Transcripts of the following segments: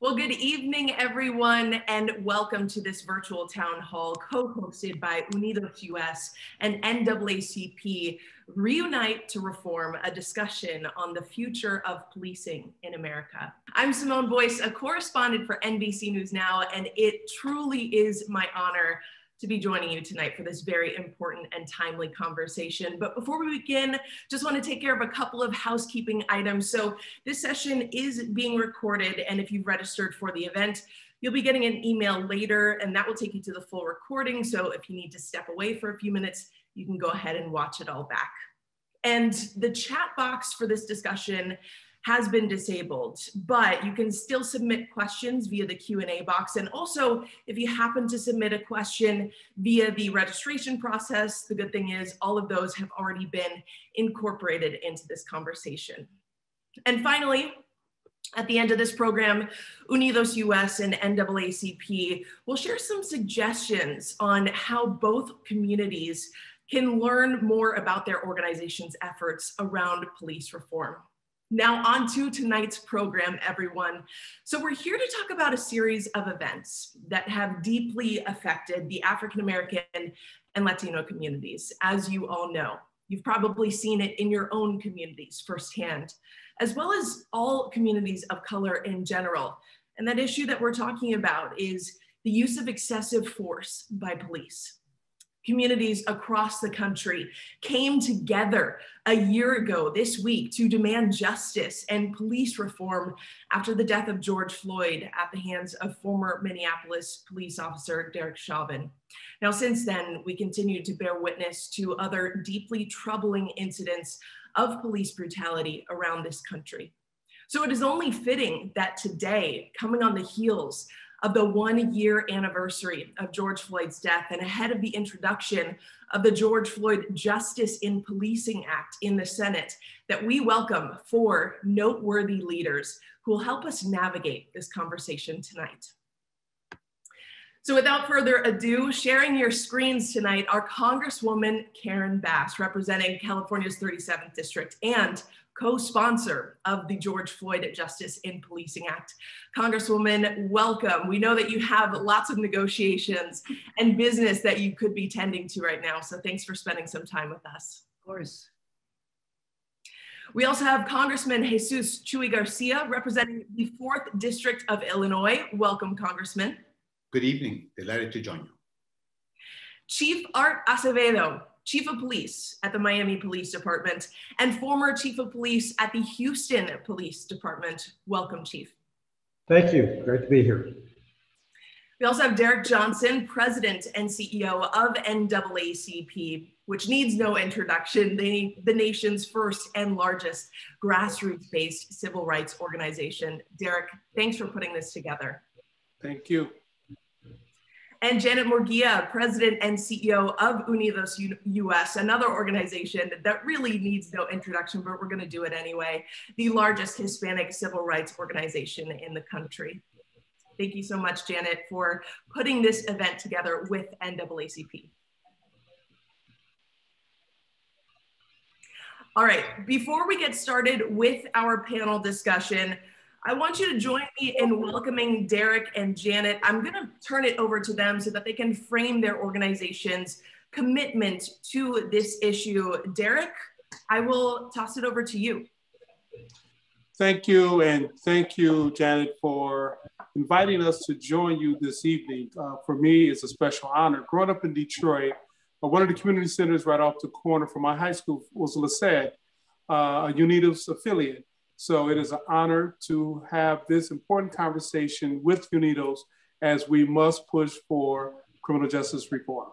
Well, good evening, everyone, and welcome to this virtual town hall co-hosted by Unidos US and NAACP Reunite to Reform, a discussion on the future of policing in America. I'm Simone Boyce, a correspondent for NBC News Now, and it truly is my honor to be joining you tonight for this very important and timely conversation. But before we begin, just want to take care of a couple of housekeeping items. So this session is being recorded, and if you've registered for the event, You'll be getting an email later and that will take you to the full recording. So if you need to step away for a few minutes, you can go ahead and watch it all back. And the chat box for this discussion has been disabled, but you can still submit questions via the Q&A box. And also, if you happen to submit a question via the registration process, the good thing is all of those have already been incorporated into this conversation. And finally, at the end of this program, Unidos US and NAACP will share some suggestions on how both communities can learn more about their organization's efforts around police reform. Now, on to tonight's program, everyone. So, we're here to talk about a series of events that have deeply affected the African American and Latino communities. As you all know, you've probably seen it in your own communities firsthand, as well as all communities of color in general. And that issue that we're talking about is the use of excessive force by police communities across the country came together a year ago this week to demand justice and police reform after the death of George Floyd at the hands of former Minneapolis police officer Derek Chauvin. Now, since then, we continue to bear witness to other deeply troubling incidents of police brutality around this country. So it is only fitting that today, coming on the heels of the one year anniversary of George Floyd's death and ahead of the introduction of the George Floyd Justice in Policing Act in the Senate that we welcome four noteworthy leaders who will help us navigate this conversation tonight. So without further ado, sharing your screens tonight are Congresswoman Karen Bass, representing California's 37th District, and co-sponsor of the George Floyd Justice in Policing Act. Congresswoman, welcome. We know that you have lots of negotiations and business that you could be tending to right now. So thanks for spending some time with us. Of course. We also have Congressman Jesus Chuy Garcia representing the 4th District of Illinois. Welcome, Congressman. Good evening. Delighted to join you. Chief Art Acevedo, chief of police at the Miami Police Department, and former chief of police at the Houston Police Department. Welcome, chief. Thank you. Great to be here. We also have Derek Johnson, president and CEO of NAACP, which needs no introduction, the, the nation's first and largest grassroots based civil rights organization. Derek, thanks for putting this together. Thank you and Janet Murguía, President and CEO of Unidos US, another organization that really needs no introduction, but we're going to do it anyway, the largest Hispanic civil rights organization in the country. Thank you so much, Janet, for putting this event together with NAACP. All right, before we get started with our panel discussion, I want you to join me in welcoming Derek and Janet. I'm going to turn it over to them so that they can frame their organization's commitment to this issue. Derek, I will toss it over to you. Thank you, and thank you, Janet, for inviting us to join you this evening. Uh, for me, it's a special honor. Growing up in Detroit, uh, one of the community centers right off the corner from my high school was LaSalle, uh, a Unidos affiliate. So it is an honor to have this important conversation with Unidos as we must push for criminal justice reform.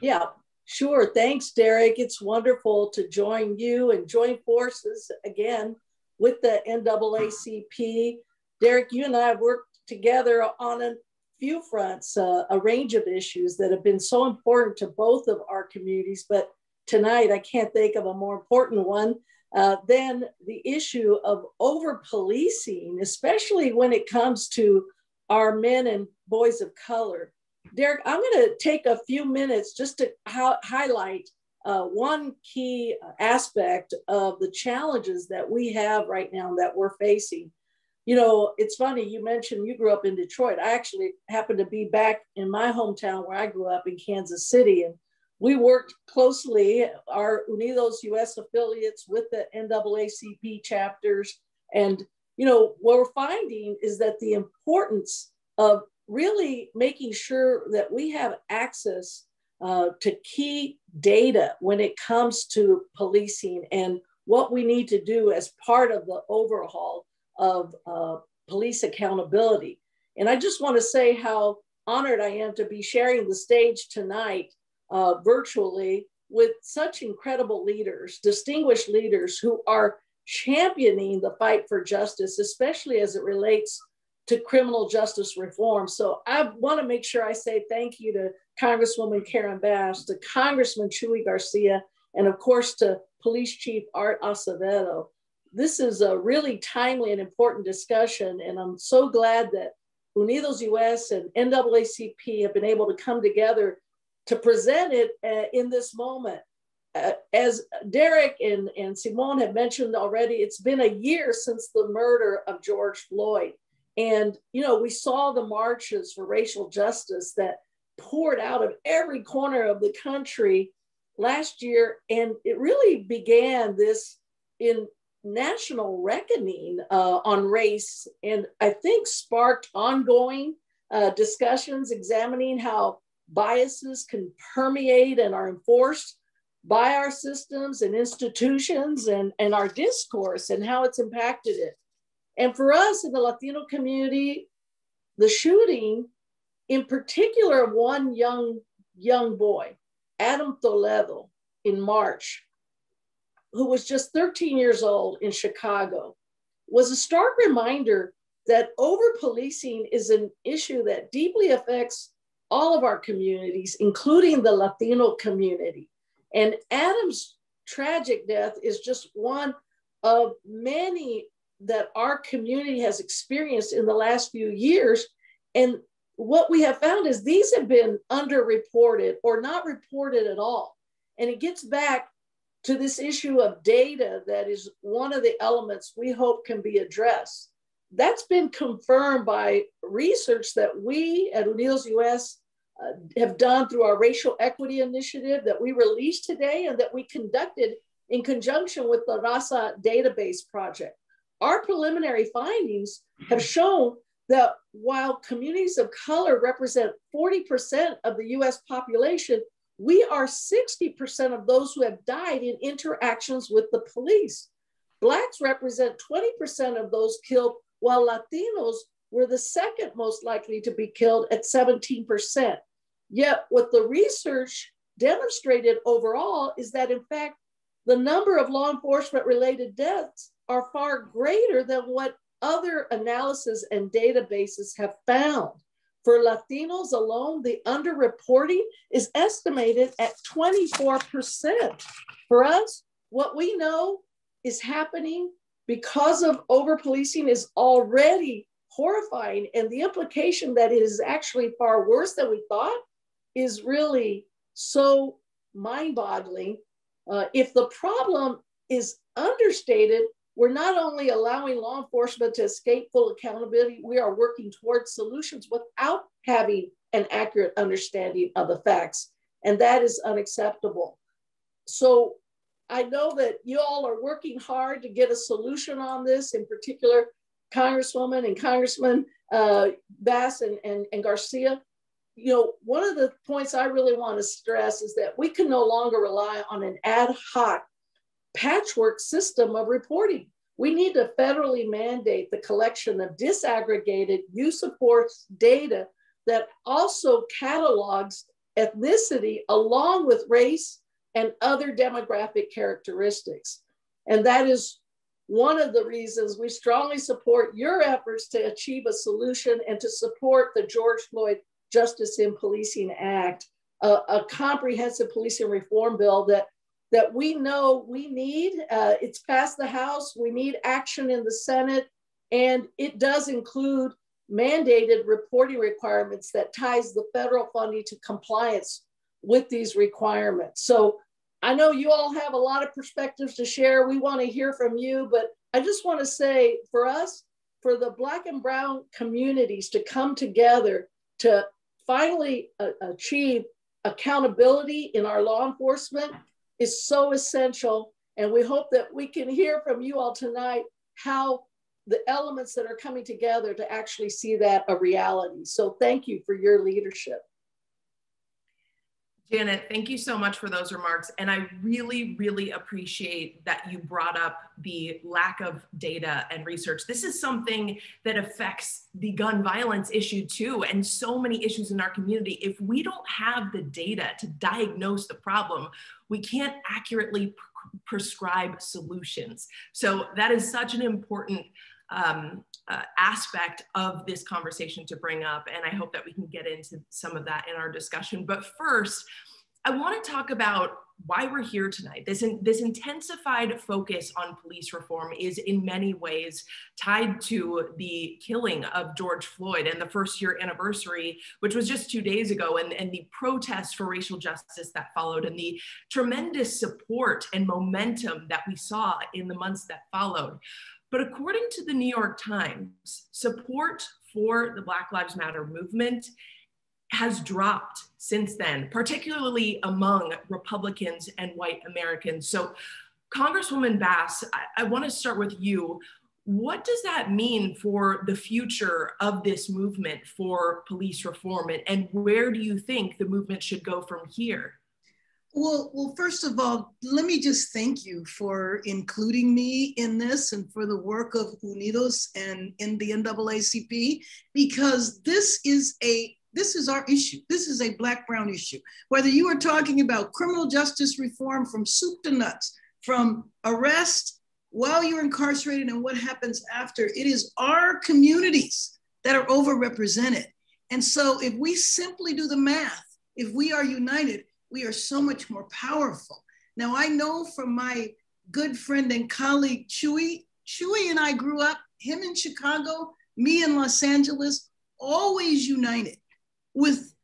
Yeah, sure. Thanks, Derek. It's wonderful to join you and join forces again with the NAACP. Derek, you and I have worked together on a few fronts, uh, a range of issues that have been so important to both of our communities. But tonight, I can't think of a more important one uh, then the issue of over policing, especially when it comes to our men and boys of color. Derek, I'm going to take a few minutes just to ha- highlight uh, one key aspect of the challenges that we have right now that we're facing. you know, it's funny, you mentioned you grew up in Detroit. I actually happened to be back in my hometown where I grew up in Kansas City. And we worked closely, our Unidos US affiliates with the NAACP chapters. And, you know, what we're finding is that the importance of really making sure that we have access uh, to key data when it comes to policing and what we need to do as part of the overhaul of uh, police accountability. And I just want to say how honored I am to be sharing the stage tonight uh, virtually with such incredible leaders, distinguished leaders who are championing the fight for justice, especially as it relates to criminal justice reform. So I want to make sure I say thank you to Congresswoman Karen Bass, to Congressman Chuy Garcia, and of course to Police Chief Art Acevedo. This is a really timely and important discussion, and I'm so glad that Unidos US and NAACP have been able to come together to present it uh, in this moment. Uh, as Derek and, and Simone have mentioned already, it's been a year since the murder of George Floyd. And, you know, we saw the marches for racial justice that poured out of every corner of the country last year. And it really began this in national reckoning uh, on race. And I think sparked ongoing uh, discussions examining how biases can permeate and are enforced by our systems and institutions and, and our discourse and how it's impacted it. And for us in the Latino community, the shooting, in particular one young, young boy, Adam Toledo, in March, who was just 13 years old in Chicago, was a stark reminder that over policing is an issue that deeply affects all of our communities, including the Latino community. And Adam's tragic death is just one of many that our community has experienced in the last few years. And what we have found is these have been underreported or not reported at all. And it gets back to this issue of data that is one of the elements we hope can be addressed. That's been confirmed by research that we at Unidos US uh, have done through our racial equity initiative that we released today and that we conducted in conjunction with the RASA database project. Our preliminary findings have shown that while communities of color represent 40% of the US population, we are 60% of those who have died in interactions with the police. Blacks represent 20% of those killed, while Latinos were the second most likely to be killed at 17%. Yet, what the research demonstrated overall is that, in fact, the number of law enforcement related deaths are far greater than what other analysis and databases have found. For Latinos alone, the underreporting is estimated at 24%. For us, what we know is happening because of over policing is already horrifying. And the implication that it is actually far worse than we thought is really so mind boggling. Uh, if the problem is understated, we're not only allowing law enforcement to escape full accountability, we are working towards solutions without having an accurate understanding of the facts. And that is unacceptable. So I know that you all are working hard to get a solution on this, in particular, Congresswoman and Congressman uh, Bass and, and, and Garcia. You know, one of the points I really want to stress is that we can no longer rely on an ad hoc patchwork system of reporting. We need to federally mandate the collection of disaggregated use of force data that also catalogs ethnicity along with race and other demographic characteristics. And that is one of the reasons we strongly support your efforts to achieve a solution and to support the George Floyd Justice in Policing Act, a, a comprehensive policing reform bill that that we know we need. Uh, it's passed the House. We need action in the Senate. And it does include mandated reporting requirements that ties the federal funding to compliance with these requirements. So I know you all have a lot of perspectives to share. We want to hear from you, but I just want to say for us, for the Black and Brown communities to come together to finally uh, achieve accountability in our law enforcement is so essential. And we hope that we can hear from you all tonight how the elements that are coming together to actually see that a reality. So thank you for your leadership. Janet, thank you so much for those remarks. And I really, really appreciate that you brought up the lack of data and research. This is something that affects the gun violence issue too, and so many issues in our community. If we don't have the data to diagnose the problem, we can't accurately prescribe solutions. So that is such an important um, uh, aspect of this conversation to bring up. And I hope that we can get into some of that in our discussion. But first, I want to talk about why we're here tonight. This, in, this intensified focus on police reform is in many ways tied to the killing of George Floyd and the first year anniversary, which was just two days ago, and, and the protests for racial justice that followed, and the tremendous support and momentum that we saw in the months that followed. But according to the New York Times, support for the Black Lives Matter movement has dropped since then, particularly among Republicans and white Americans. So, Congresswoman Bass, I, I want to start with you. What does that mean for the future of this movement for police reform? And, and where do you think the movement should go from here? Well, well, first of all, let me just thank you for including me in this and for the work of Unidos and in the NAACP, because this is a this is our issue. This is a black brown issue. Whether you are talking about criminal justice reform from soup to nuts, from arrest while you're incarcerated and what happens after, it is our communities that are overrepresented. And so if we simply do the math, if we are united, we are so much more powerful. Now, I know from my good friend and colleague, Chuy, Chuy and I grew up, him in Chicago, me in Los Angeles, always united with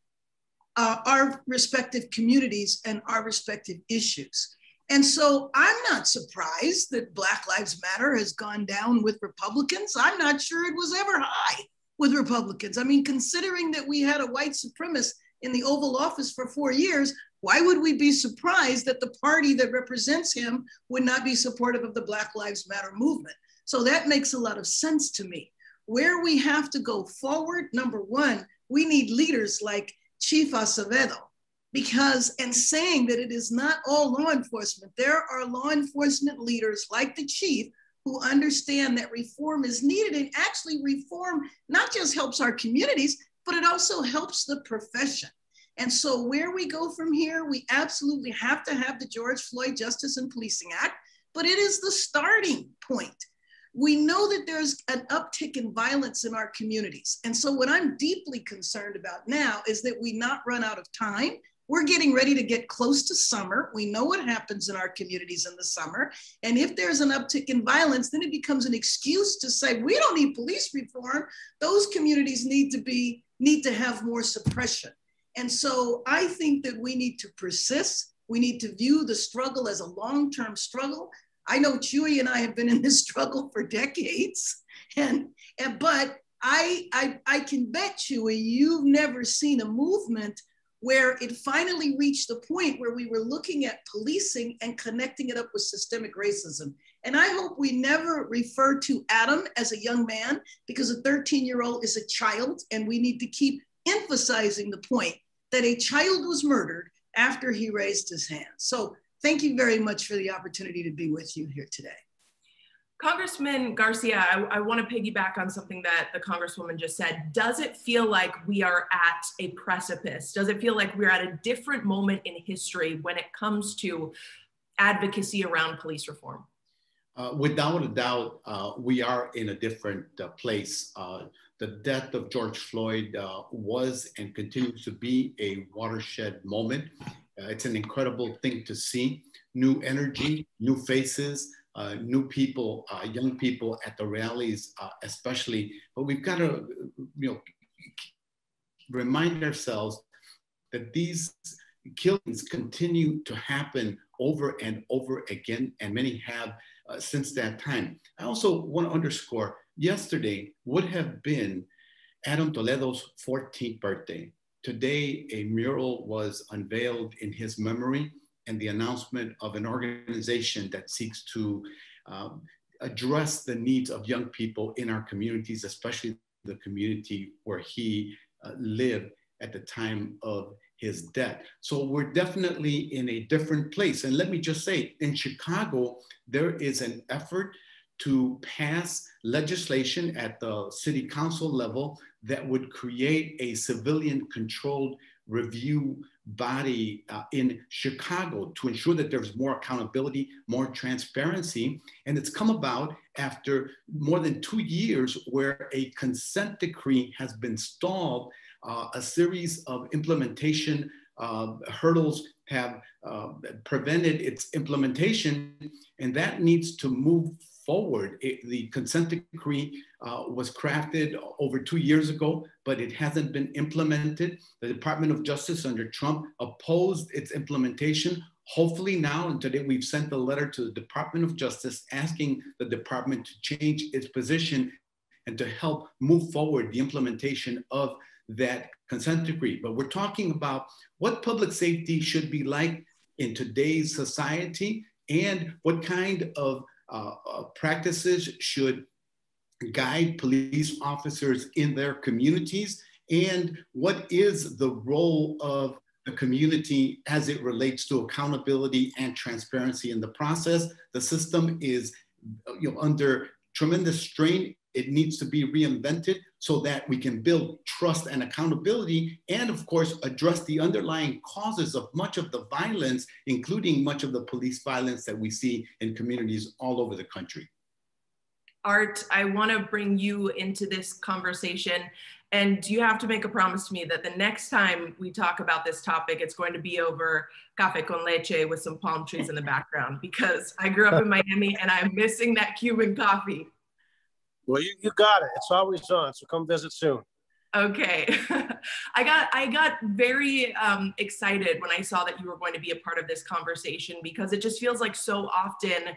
uh, our respective communities and our respective issues. And so I'm not surprised that Black Lives Matter has gone down with Republicans. I'm not sure it was ever high with Republicans. I mean, considering that we had a white supremacist in the Oval Office for four years, why would we be surprised that the party that represents him would not be supportive of the Black Lives Matter movement? So that makes a lot of sense to me. Where we have to go forward, number one, we need leaders like Chief Acevedo, because, and saying that it is not all law enforcement, there are law enforcement leaders like the chief who understand that reform is needed and actually reform not just helps our communities, but it also helps the profession. And so, where we go from here, we absolutely have to have the George Floyd Justice and Policing Act, but it is the starting point. We know that there's an uptick in violence in our communities. And so, what I'm deeply concerned about now is that we not run out of time. We're getting ready to get close to summer. We know what happens in our communities in the summer. And if there's an uptick in violence, then it becomes an excuse to say, we don't need police reform. Those communities need to be, need to have more suppression. And so I think that we need to persist. We need to view the struggle as a long term struggle. I know Chuy and I have been in this struggle for decades. And, and but I, I, I can bet Chuy, you've never seen a movement where it finally reached the point where we were looking at policing and connecting it up with systemic racism. And I hope we never refer to Adam as a young man because a 13 year old is a child and we need to keep emphasizing the point that a child was murdered after he raised his hand. So thank you very much for the opportunity to be with you here today. Congressman Garcia, I, I, want to piggyback on something that the Congresswoman just said. Does it feel like we are at a precipice? Does it feel like we're at a different moment in history when it comes to advocacy around police reform? Uh, without a doubt, uh, we are in a different uh, place. The death of George Floyd uh, was and continues to be a watershed moment. Uh, it's an incredible thing to see. New energy, new faces, uh, new people, uh, young people at the rallies, uh, especially. But we've got to, you know, remind ourselves that these killings continue to happen over and over again, and many have uh, since that time. I also want to underscore yesterday would have been Adam Toledo's 14th birthday. Today, a mural was unveiled in his memory and the announcement of an organization that seeks to um, address the needs of young people in our communities, especially the community where he uh, lived at the time of his death. So we're definitely in a different place. And let me just say, in Chicago, there is an effort to pass legislation at the city council level that would create a civilian controlled review body uh, in Chicago to ensure that there's more accountability, more transparency. And it's come about after more than two years where a consent decree has been stalled, uh, a series of implementation uh, hurdles have uh, prevented its implementation, and that needs to move forward. It, the consent decree uh, was crafted over two years ago, but it hasn't been implemented. The Department of Justice under Trump opposed its implementation. Hopefully now, and today we've sent a letter to the Department of Justice asking the department to change its position and to help move forward the implementation of that consent decree. But we're talking about what public safety should be like in today's society and what kind of uh, uh, practices should guide police officers in their communities and what is the role of the community as it relates to accountability and transparency in the process. The system is you know, under tremendous strain. It needs to be reinvented so that we can build trust and accountability, and of course, address the underlying causes of much of the violence, including much of the police violence that we see in communities all over the country. Art, I want to bring you into this conversation. And you have to make a promise to me that the next time we talk about this topic, it's going to be over cafe con leche with some palm trees in the background because I grew up in Miami and I'm missing that Cuban coffee. Well, you, you got it. It's always on. So come visit soon. Okay. I got I got very um, excited when I saw that you were going to be a part of this conversation because it just feels like so often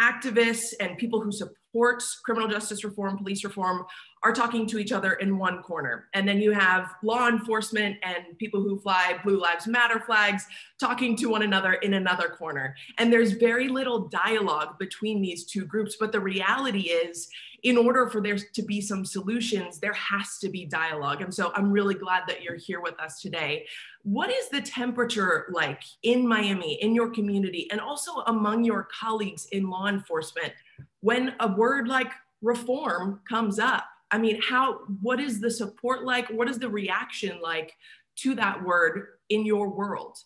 activists and people who support criminal justice reform, police reform are talking to each other in one corner. And then you have law enforcement and people who fly Blue Lives Matter flags talking to one another in another corner. And there's very little dialogue between these two groups. But the reality is, in order for there to be some solutions, there has to be dialogue. And so I'm really glad that you're here with us today. What is the temperature like in Miami, in your community, and also among your colleagues in law enforcement when a word like reform comes up? I mean, how, what is the support like? What is the reaction like to that word in your world?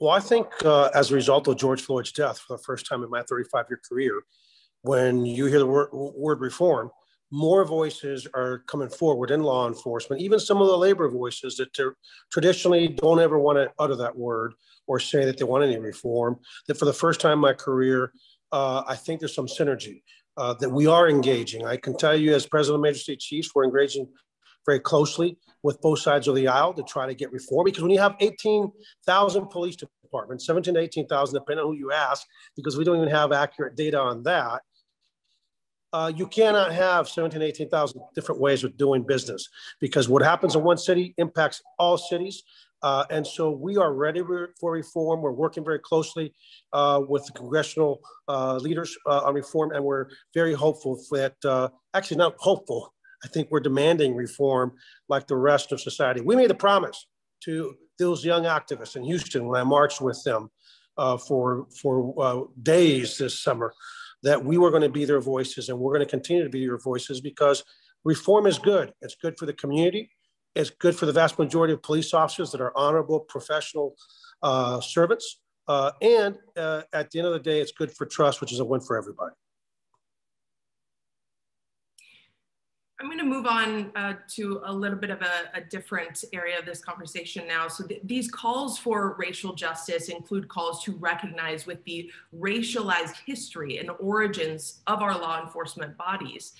Well, I think uh, as a result of George Floyd's death for the first time in my 35 year career, when you hear the word, word reform, more voices are coming forward in law enforcement, even some of the labor voices that traditionally don't ever want to utter that word or say that they want any reform. That for the first time in my career, uh, I think there's some synergy uh, that we are engaging. I can tell you, as president of Major State Chiefs, we're engaging very closely with both sides of the aisle to try to get reform. Because when you have 18,000 police departments, 17 to 18,000, depending on who you ask, because we don't even have accurate data on that, uh, you cannot have 17, 18,000 different ways of doing business because what happens in one city impacts all cities. Uh, and so we are ready for reform. We're working very closely uh, with the congressional uh, leaders uh, on reform, and we're very hopeful that, uh, actually, not hopeful, I think we're demanding reform like the rest of society. We made a promise to those young activists in Houston when I marched with them for, for days this summer that we were going to be their voices and we're going to continue to be your voices because reform is good. It's good for the community. It's good for the vast majority of police officers that are honorable, professional uh, servants. Uh, and uh, at the end of the day, it's good for trust, which is a win for everybody. I'm going to move on uh, to a little bit of a, a, different area of this conversation now. So th these calls for racial justice include calls to recognize with the racialized history and origins of our law enforcement bodies.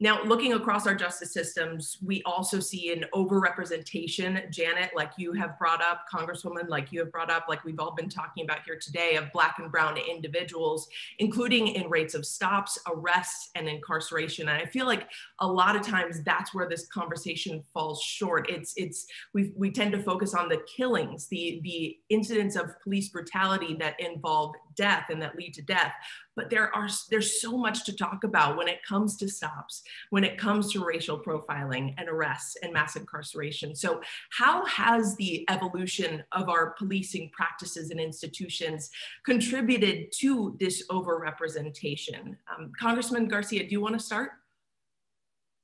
Now, looking across our justice systems, we also see an overrepresentation, Janet, like you have brought up, Congresswoman, like you have brought up, like we've all been talking about here today, of Black and Brown individuals, including in rates of stops, arrests, and incarceration. And I feel like a lot of times that's where this conversation falls short. It's it's we we tend to focus on the killings, the the incidents of police brutality that involve death and that lead to death. But there are there's so much to talk about when it comes to stops when it comes to racial profiling and arrests and mass incarceration. So how has the evolution of our policing practices and institutions contributed to this overrepresentation? Um, congressman garcia do you want to start?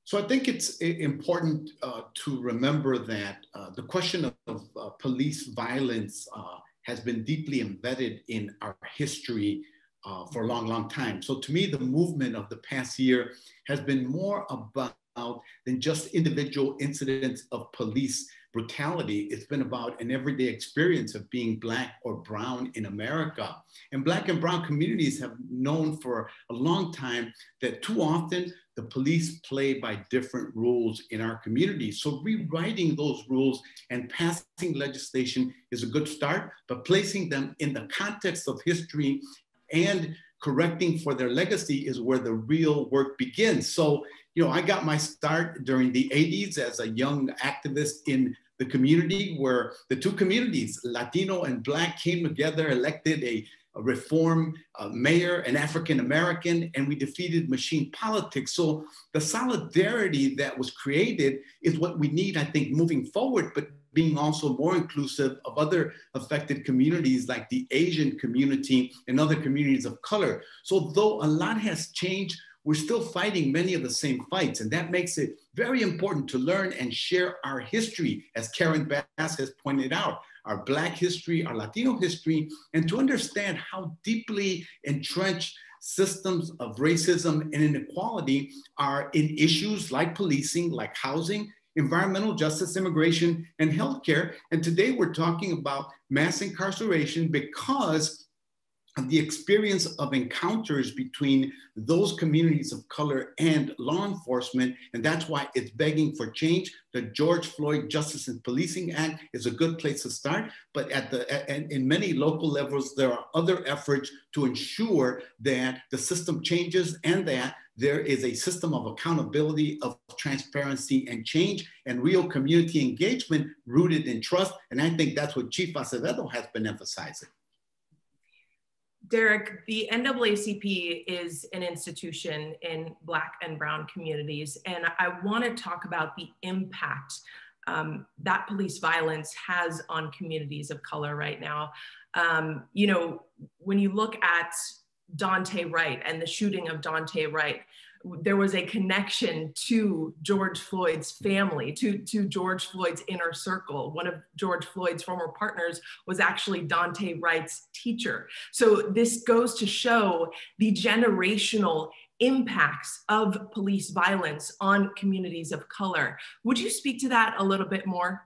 So I think it's important uh, to remember that uh, the question of, of uh, police violence uh, has been deeply embedded in our history uh, for a long, long time. So to me, the movement of the past year has been more about than just individual incidents of police brutality. It's been about an everyday experience of being Black or Brown in America. And Black and Brown communities have known for a long time that too often the police play by different rules in our community. So rewriting those rules and passing legislation is a good start, but placing them in the context of history and correcting for their legacy is where the real work begins. So, you know, I got my start during the 80s as a young activist in the community where the two communities, Latino and Black, came together, elected a, a reform uh, mayor, an African American, and we defeated machine politics. So the solidarity that was created is what we need, I think, moving forward. But being also more inclusive of other affected communities like the Asian community and other communities of color. So though a lot has changed, we're still fighting many of the same fights. And that makes it very important to learn and share our history, as Karen Bass has pointed out, our Black history, our Latino history, and to understand how deeply entrenched systems of racism and inequality are in issues like policing, like housing, environmental justice, immigration, and healthcare. And today we're talking about mass incarceration because the experience of encounters between those communities of color and law enforcement. And that's why it's begging for change. The George Floyd Justice and Policing Act is a good place to start. But at the and in many local levels, there are other efforts to ensure that the system changes and that there is a system of accountability, of transparency and change and real community engagement rooted in trust. And I think that's what Chief Acevedo has been emphasizing. Derek, the NAACP is an institution in Black and Brown communities, and I want to talk about the impact um, that police violence has on communities of color right now. Um, you know, when you look at Daunte Wright and the shooting of Daunte Wright, there was a connection to George Floyd's family, to, to George Floyd's inner circle. One of George Floyd's former partners was actually Daunte Wright's teacher. So this goes to show the generational impacts of police violence on communities of color. Would you speak to that a little bit more?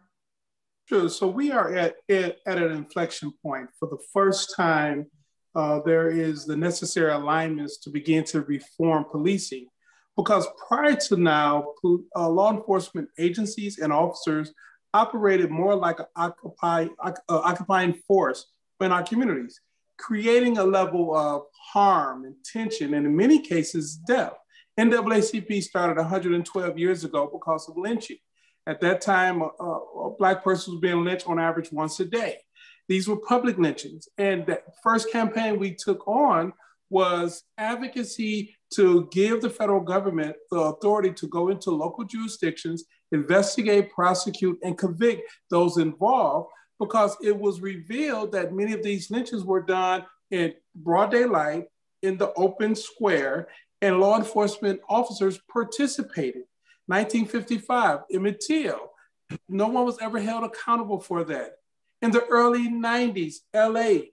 Sure. So we are at, at, at an inflection point. For the first time uh, there is the necessary alignments to begin to reform policing. Because prior to now, uh, law enforcement agencies and officers operated more like an occupy, uh, occupying force in our communities, creating a level of harm and tension, and in many cases, death. NAACP started 112 years ago because of lynching. At that time, a, a Black person was being lynched on average once a day. These were public lynchings. And the first campaign we took on was advocacy to give the federal government the authority to go into local jurisdictions, investigate, prosecute, and convict those involved because it was revealed that many of these lynchings were done in broad daylight, in the open square, and law enforcement officers participated. 1955, Emmett Till, no one was ever held accountable for that. In the early 90s, LA,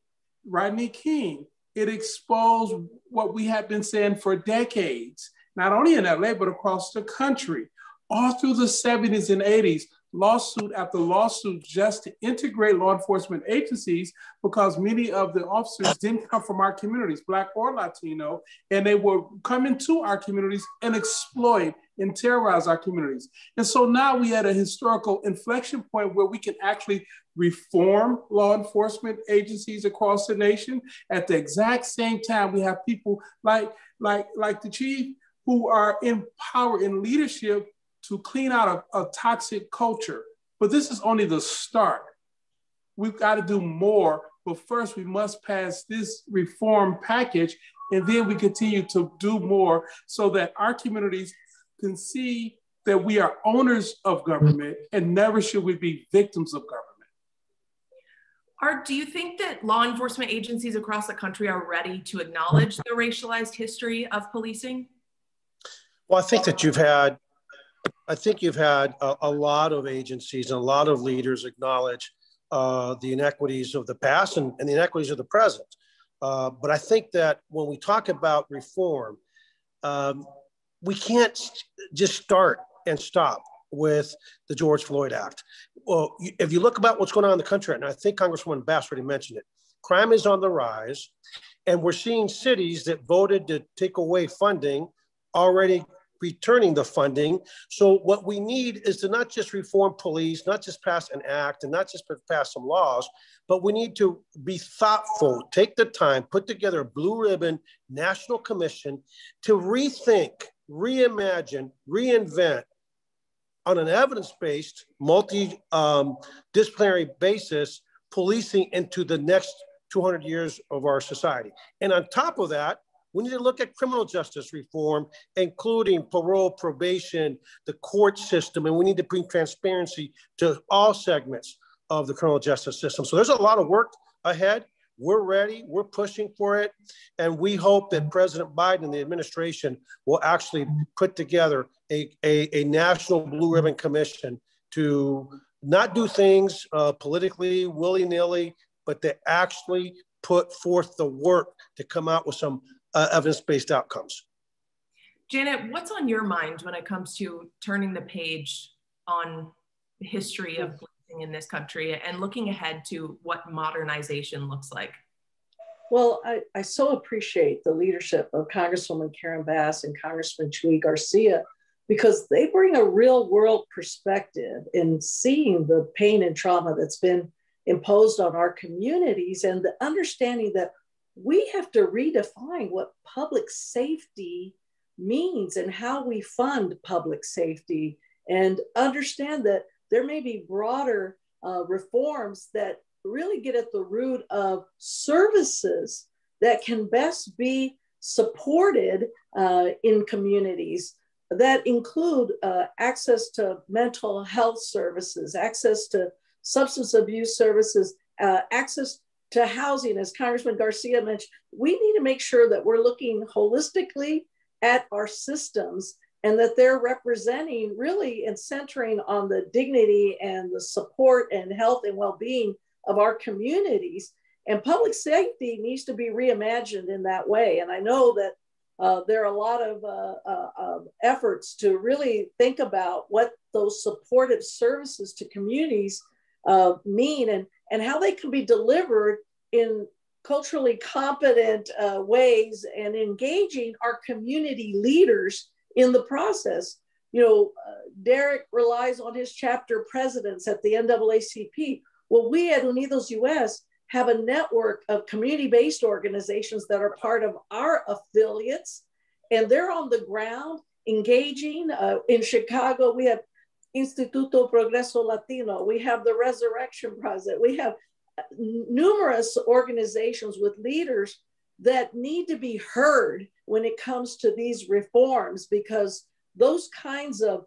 Rodney King, it exposed what we had been saying for decades, not only in LA, but across the country. All through the 70s and 80s, lawsuit after lawsuit just to integrate law enforcement agencies because many of the officers didn't come from our communities, Black or Latino, and they were coming to our communities and exploit and terrorize our communities. And so now we had a historical inflection point where we can actually reform law enforcement agencies across the nation. At the exact same time, we have people like, like, like the chief who are in power in leadership to clean out a, a toxic culture. But this is only the start. We've got to do more. But first, we must pass this reform package, and then we continue to do more so that our communities can see that we are owners of government and never should we be victims of government. Art, do you think that law enforcement agencies across the country are ready to acknowledge the racialized history of policing? Well, I think that you've had I think you've had a, a, lot of agencies and a lot of leaders acknowledge uh, the inequities of the past and, and the inequities of the present. Uh, but I think that when we talk about reform, um, we can't just start and stop with the George Floyd Act. Well, if you look about what's going on in the country, and I think Congresswoman Bass already mentioned it, crime is on the rise, and we're seeing cities that voted to take away funding already returning the funding. So what we need is to not just reform police, not just pass an act and not just pass some laws, but we need to be thoughtful, take the time, put together a blue ribbon national commission to rethink, reimagine, reinvent on an evidence-based, multi-disciplinary um, basis, policing into the next 200 years of our society. And on top of that, we need to look at criminal justice reform, including parole, probation, the court system, and we need to bring transparency to all segments of the criminal justice system. So there's a lot of work ahead. We're ready, we're pushing for it, and we hope that President Biden and the administration will actually put together a, a, a national blue ribbon commission to not do things uh, politically, willy nilly, but to actually put forth the work to come out with some uh, evidence-based outcomes. Janet, what's on your mind when it comes to turning the page on the history of policing in this country and looking ahead to what modernization looks like? Well, I, I so appreciate the leadership of Congresswoman Karen Bass and Congressman Chuy Garcia because they bring a real world perspective in seeing the pain and trauma that's been imposed on our communities and the understanding that we have to redefine what public safety means and how we fund public safety and understand that there may be broader uh, reforms that really get at the root of services that can best be supported uh, in communities that include uh, access to mental health services, access to substance abuse services, uh, access to housing, as Congressman Garcia mentioned, we need to make sure that we're looking holistically at our systems and that they're representing really and centering on the dignity and the support and health and well-being of our communities. And public safety needs to be reimagined in that way. And i know that uh, there are a lot of uh, uh, efforts to really think about what those supportive services to communities uh, mean and and how they can be delivered in culturally competent uh, ways and engaging our community leaders in the process. You know, uh, Derek relies on his chapter presidents at the NAACP. Well, we at Unidos US have a network of community based organizations that are part of our affiliates, and they're on the ground engaging. Uh, in Chicago, we have Instituto Progreso Latino. We have the Resurrection Project. We have numerous organizations with leaders that need to be heard when it comes to these reforms because those kinds of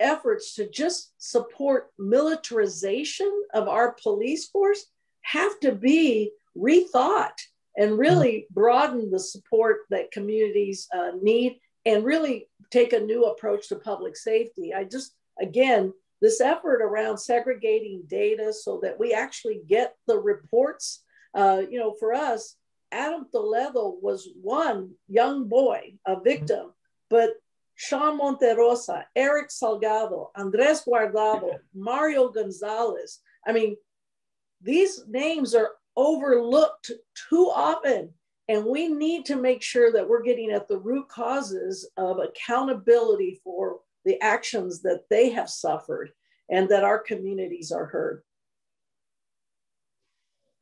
efforts to just support militarization of our police force have to be rethought and really broaden the support that communities uh, need and really take a new approach to public safety. I just again, this effort around segregating data so that we actually get the reports. Uh, you know, for us, Adam Toledo was one young boy, a victim, but Sean Monterosa, Eric Salgado, Andres Guardado, Mario Gonzalez. I mean, these names are overlooked too often. And we need to make sure that we're getting at the root causes of accountability for the actions that they have suffered and that our communities are heard.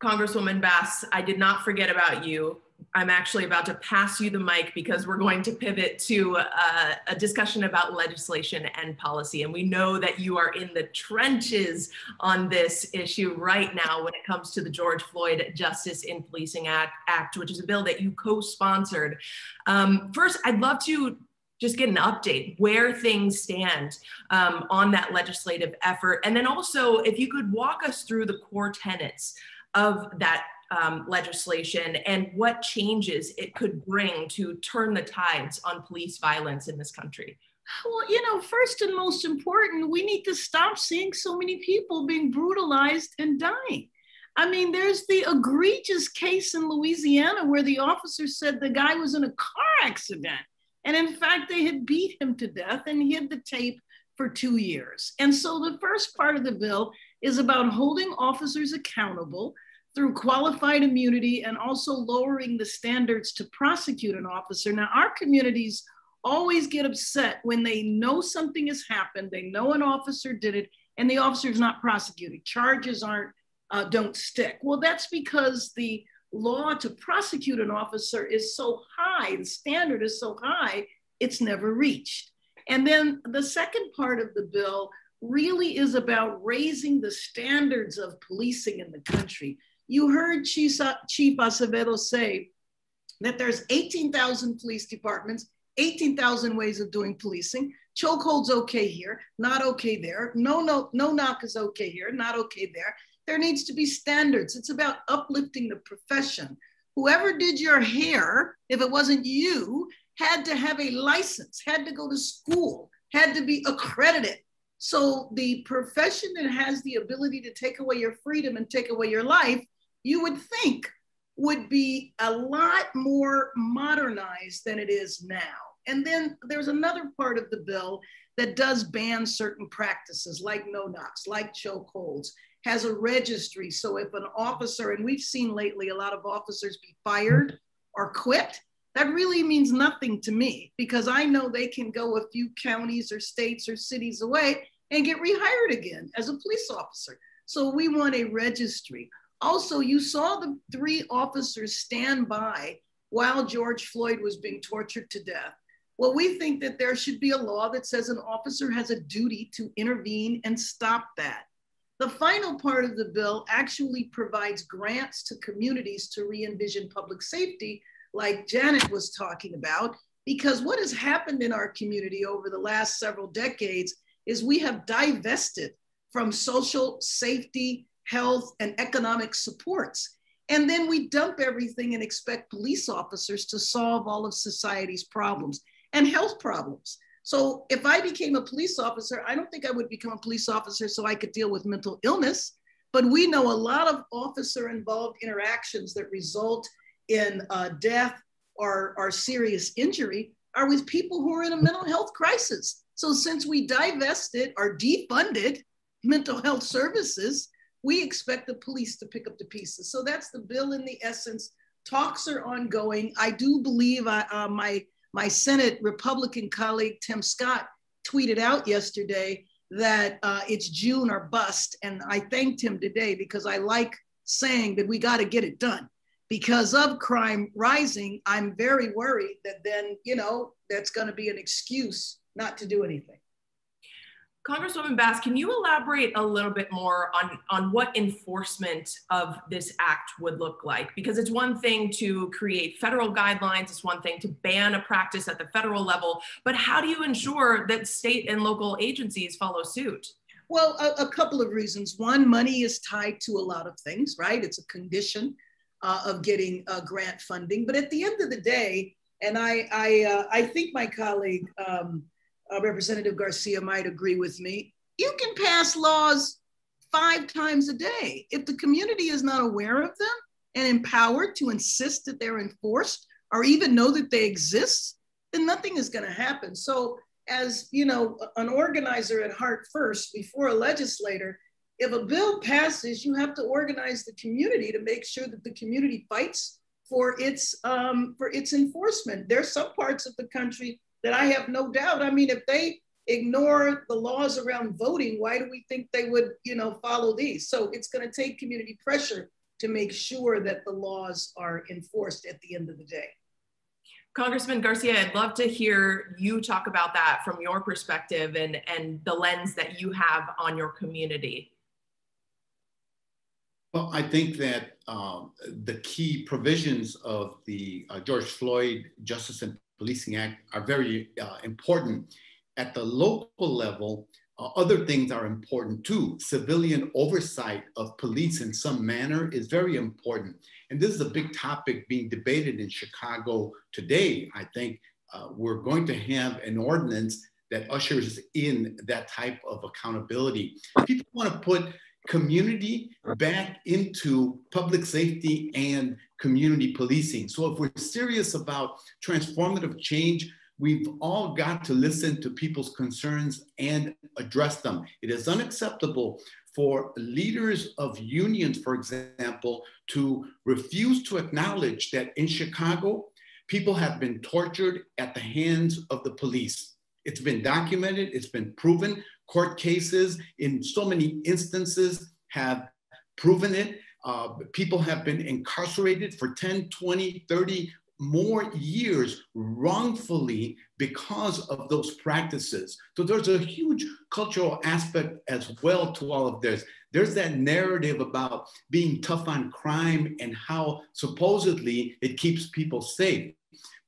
Congresswoman Bass, I did not forget about you. I'm actually about to pass you the mic because we're going to pivot to uh, a discussion about legislation and policy. And we know that you are in the trenches on this issue right now when it comes to the George Floyd Justice in Policing Act, Act which is a bill that you co sponsored. Um, first, I'd love to just get an update where things stand um, on that legislative effort. And then also, if you could walk us through the core tenets of that um, legislation and what changes it could bring to turn the tides on police violence in this country? Well, you know, first and most important, we need to stop seeing so many people being brutalized and dying. I mean, there's the egregious case in Louisiana where the officer said the guy was in a car accident. And in fact, they had beat him to death and hid the tape for two years. And so the first part of the bill is about holding officers accountable through qualified immunity and also lowering the standards to prosecute an officer. Now, our communities always get upset when they know something has happened, they know an officer did it, and the officer is not prosecuted. Charges aren't uh, don't stick. Well, that's because the law to prosecute an officer is so high, the standard is so high, it's never reached. And then the second part of the bill really is about raising the standards of policing in the country. You heard Chief, Acevedo say that there's 18,000 police departments, 18,000 ways of doing policing. Chokehold's okay here, not okay there. No, no, no knock is okay here, not okay there. There needs to be standards. It's about uplifting the profession. Whoever did your hair, if it wasn't you, had to have a license, had to go to school, had to be accredited. So the profession that has the ability to take away your freedom and take away your life you would think would be a lot more modernized than it is now. And then there's another part of the bill that does ban certain practices like no knocks, like chokeholds, has a registry. So if an officer, and we've seen lately a lot of officers be fired or quit, that really means nothing to me because I know they can go a few counties or states or cities away and get rehired again as a police officer. So we want a registry. Also, you saw the three officers stand by while George Floyd was being tortured to death. Well, we think that there should be a law that says an officer has a duty to intervene and stop that. The final part of the bill actually provides grants to communities to re envision public safety, like Janet was talking about, because what has happened in our community over the last several decades is we have divested from social safety health, and economic supports. And then we dump everything and expect police officers to solve all of society's problems and health problems. So if I became a police officer, I don't think I would become a police officer so I could deal with mental illness. But we know a lot of officer involved interactions that result in uh, death or, or serious injury are with people who are in a mental health crisis. So since we divested or defunded mental health services, we expect the police to pick up the pieces. So that's the bill in the essence. Talks are ongoing. I do believe I, uh, my, my Senate Republican colleague, Tim Scott, tweeted out yesterday that uh, it's June or bust. And I thanked him today because I like saying that we got to get it done. Because of crime rising, I'm very worried that then, you know, that's going to be an excuse not to do anything. Congresswoman Bass, can you elaborate a little bit more on, on what enforcement of this act would look like? Because it's one thing to create federal guidelines, it's one thing to ban a practice at the federal level, but how do you ensure that state and local agencies follow suit? Well, a, a couple of reasons. One, money is tied to a lot of things, right? It's a condition uh, of getting uh, grant funding. But at the end of the day, and I, I, uh, I think my colleague, um, uh, Representative Garcia might agree with me, you can pass laws five times a day. If the community is not aware of them and empowered to insist that they're enforced or even know that they exist, then nothing is going to happen. So as you know, an organizer at heart first before a legislator, if a bill passes, you have to organize the community to make sure that the community fights for its um, for its enforcement. There's some parts of the country that I have no doubt. I mean, if they ignore the laws around voting, why do we think they would, you know, follow these? So it's going to take community pressure to make sure that the laws are enforced at the end of the day. Congressman Garcia, I'd love to hear you talk about that from your perspective and, and the lens that you have on your community. Well, I think that um, the key provisions of the uh, George Floyd Justice and Policing Act are very uh, important. At the local level, uh, other things are important too. Civilian oversight of police in some manner is very important. And this is a big topic being debated in Chicago today. I think uh, we're going to have an ordinance that ushers in that type of accountability. People want to put community back into public safety and community policing. So if we're serious about transformative change, We've all got to listen to people's concerns and address them. It is unacceptable for leaders of unions, for example, to refuse to acknowledge that in Chicago, people have been tortured at the hands of the police. It's been documented, it's been proven. Court cases in so many instances have proven it. Uh, people have been incarcerated for 10, 20, 30, more years wrongfully because of those practices. So there's a huge cultural aspect as well to all of this. There's that narrative about being tough on crime and how supposedly it keeps people safe.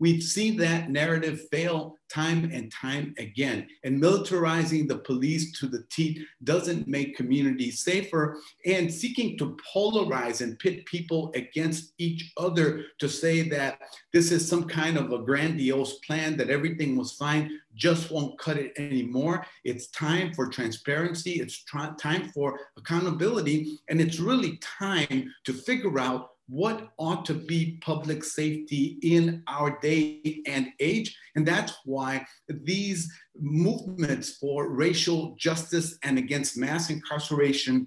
We've seen that narrative fail time and time again. And militarizing the police to the teeth doesn't make communities safer. And seeking to polarize and pit people against each other to say that this is some kind of a grandiose plan, that everything was fine, just won't cut it anymore. It's time for transparency, it's time for accountability, and it's really time to figure out what ought to be public safety in our day and age. And that's why these movements for racial justice and against mass incarceration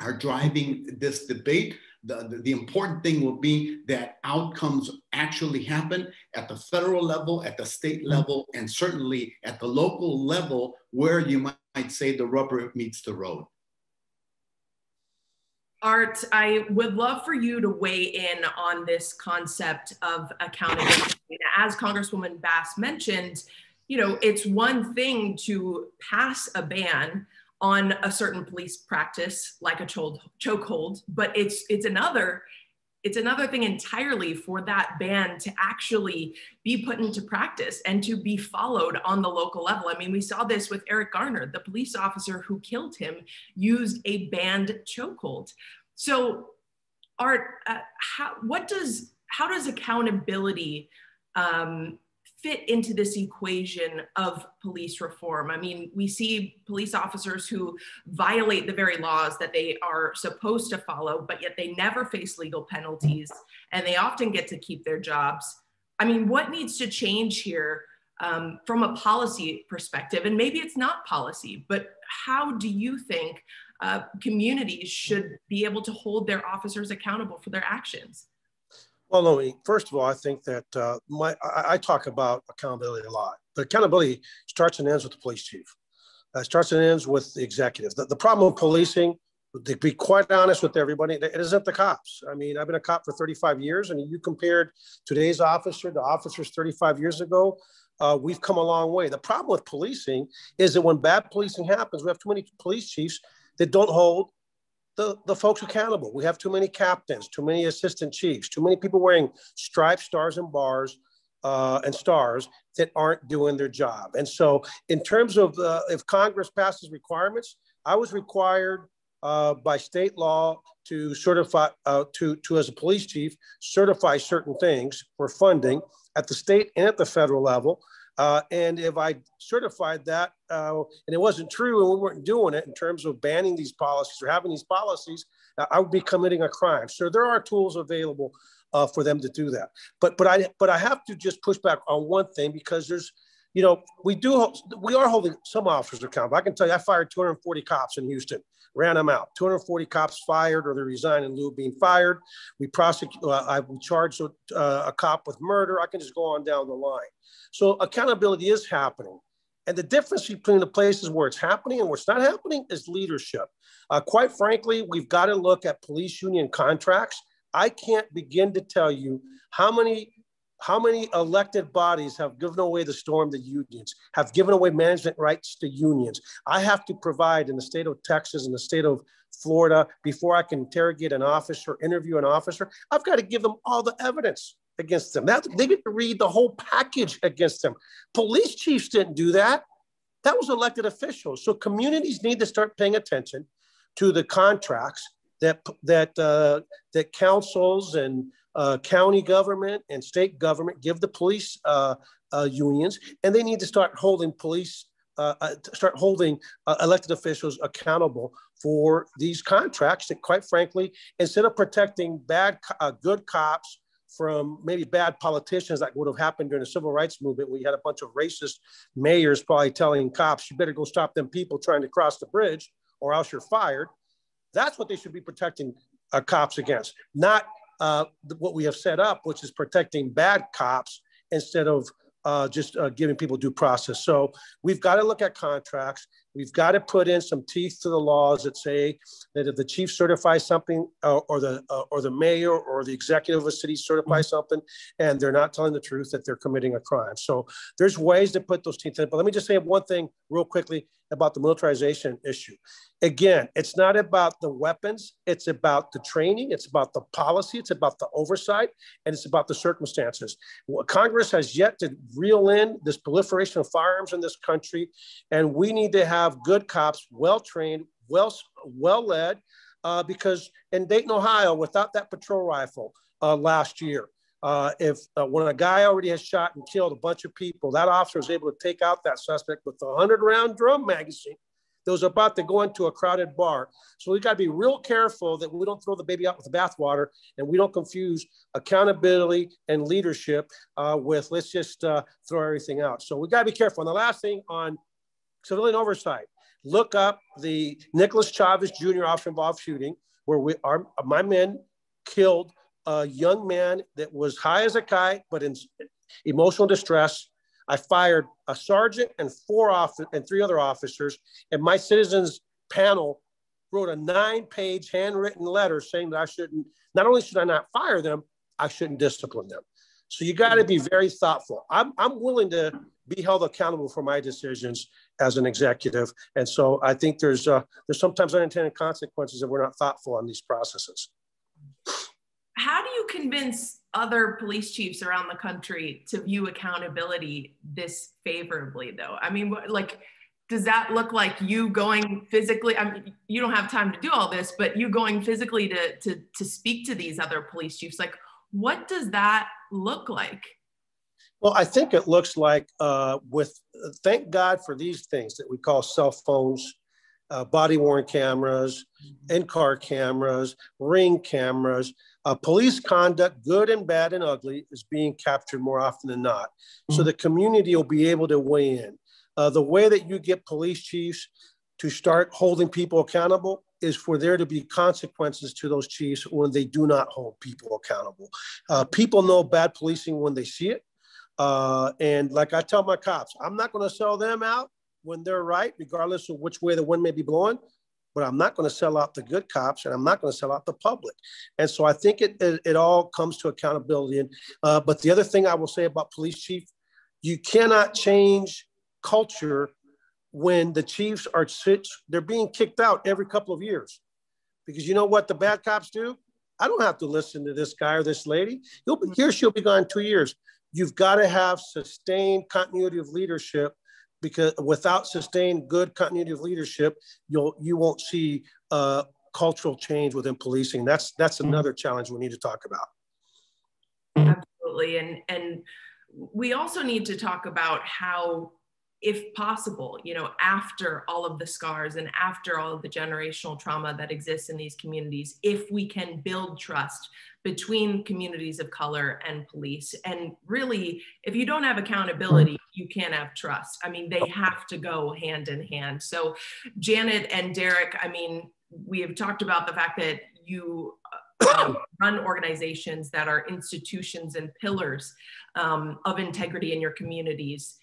are driving this debate. The, the, the, important thing will be that outcomes actually happen at the federal level, at the state mm-hmm. level, and certainly at the local level where you might say the rubber meets the road. Art, I would love for you to weigh in on this concept of accountability. As Congresswoman Bass mentioned, you know, it's one thing to pass a ban on a certain police practice like a chokehold, but it's it's another it's another thing entirely for that ban to actually be put into practice and to be followed on the local level. I mean, we saw this with Eric Garner, the police officer who killed him used a banned chokehold. So, Art, uh, how, what does how does accountability um, fit into this equation of police reform? I mean, we see police officers who violate the very laws that they are supposed to follow, but yet they never face legal penalties and they often get to keep their jobs. I mean, what needs to change here um, from a policy perspective? And maybe it's not policy, but how do you think uh, communities should be able to hold their officers accountable for their actions? Well, no, first of all, I think that uh, my, I, I, talk about accountability a lot, but accountability starts and ends with the police chief. Uh, starts and ends with the executive. The, the problem with policing, to be quite honest with everybody, it isn't the cops. I mean, I've been a cop for 35 years, and you compared today's officer to officers 35 years ago, uh, we've come a long way. The problem with policing is that when bad policing happens, we have too many police chiefs that don't hold the, the folks accountable. We have too many captains, too many assistant chiefs, too many people wearing stripes, stars, and bars uh, and stars that aren't doing their job. And so, in terms of uh, if Congress passes requirements, I was required uh, by state law to certify, uh, to, to as a police chief, certify certain things for funding at the state and at the federal level. Uh, and if I certified that uh, and it wasn't true and we weren't doing it in terms of banning these policies or having these policies, uh, I would be committing a crime. So there are tools available uh, for them to do that. But but I but I have to just push back on one thing because there's you know, we do, we are holding some officers accountable. I can tell you, I fired 240 cops in Houston, ran them out. 240 cops fired or they resigned in lieu of being fired. We prosecute, uh, I charged uh, a cop with murder. I can just go on down the line. So accountability is happening. And the difference between the places where it's happening and where it's not happening is leadership. Uh, quite frankly, we've got to look at police union contracts. I can't begin to tell you how many how many elected bodies have given away the storm to unions, have given away management rights to unions? I have to provide in the state of Texas and the state of Florida before I can interrogate an officer, interview an officer. I've got to give them all the evidence against them. That, they get to read the whole package against them. Police chiefs didn't do that. That was elected officials. So communities need to start paying attention to the contracts that that uh, that councils and uh, county government and state government give the police uh, uh unions, and they need to start holding police, uh, uh, start holding elected officials accountable for these contracts. That, quite frankly, instead of protecting bad, good cops from maybe bad politicians like would have happened during the civil rights movement. We had a bunch of racist mayors probably telling cops, you better go stop them people trying to cross the bridge or else you're fired. That's what they should be protecting uh, cops against, not uh, what we have set up, which is protecting bad cops instead of uh, just uh, giving people due process. So we've got to look at contracts. We've got to put in some teeth to the laws that say that if the chief certifies something, uh, or the uh, or the mayor or the executive of a city certifies mm-hmm. something, and they're not telling the truth, that they're committing a crime. So there's ways to put those teeth in. But let me just say one thing real quickly about the militarization issue. Again, it's not about the weapons, it's about the training, it's about the policy, it's about the oversight, and it's about the circumstances. Congress has yet to reel in this proliferation of firearms in this country, and we need to have good cops, well trained, well, well led, uh, because in Dayton, Ohio, without that patrol rifle uh, last year, uh, if uh, when a guy already has shot and killed a bunch of people, that officer was able to take out that suspect with a 100 round drum magazine that was about to go into a crowded bar. So we got to be real careful that we don't throw the baby out with the bathwater and we don't confuse accountability and leadership uh, with let's just uh, throw everything out. So we got to be careful. And the last thing on civilian oversight, look up the Nicolas Chavez Jr. officer involved shooting where we are my men killed a young man that was high as a kite, but in emotional distress. I fired a sergeant and four off and three other officers, and my citizens panel wrote a nine-page handwritten letter saying that I shouldn't. Not only should I not fire them, I shouldn't discipline them. So you got to be very thoughtful. I'm, I'm willing to be held accountable for my decisions as an executive, and so I think there's uh, there's sometimes unintended consequences if we're not thoughtful on these processes convince other police chiefs around the country to view accountability this favorably though? I mean like does that look like you going physically i mean you don't have time to do all this but you going physically to to to speak to these other police chiefs like what does that look like? Well i think it looks like uh, with thank god for these things that we call cell phones uh, body worn cameras in car cameras ring cameras uh, police conduct, good and bad and ugly, is being captured more often than not. Mm-hmm. So the community will be able to weigh in. Uh, the way that you get police chiefs to start holding people accountable is for there to be consequences to those chiefs when they do not hold people accountable. Uh, people know bad policing when they see it. Uh, and like I tell my cops, I'm not going to sell them out when they're right, regardless of which way the wind may be blowing but I'm not going to sell out the good cops and I'm not going to sell out the public. And so I think it, it, it all comes to accountability. And, uh, but the other thing I will say about police chief, you cannot change culture when the chiefs are, they're being kicked out every couple of years. Because you know what the bad cops do? I don't have to listen to this guy or this lady. He'll be here, she'll be gone two years. You've got to have sustained continuity of leadership because without sustained good continuity of leadership, you'll you won't see uh, cultural change within policing. That's that's mm-hmm. another challenge we need to talk about. Absolutely, and and we also need to talk about how if possible, you know, after all of the scars and after all of the generational trauma that exists in these communities, if we can build trust between communities of color and police. And really, if you don't have accountability, you can't have trust. I mean, they have to go hand in hand. So, Janet and Derrick, I mean, we have talked about the fact that you um, run organizations that are institutions and pillars um, of integrity in your communities.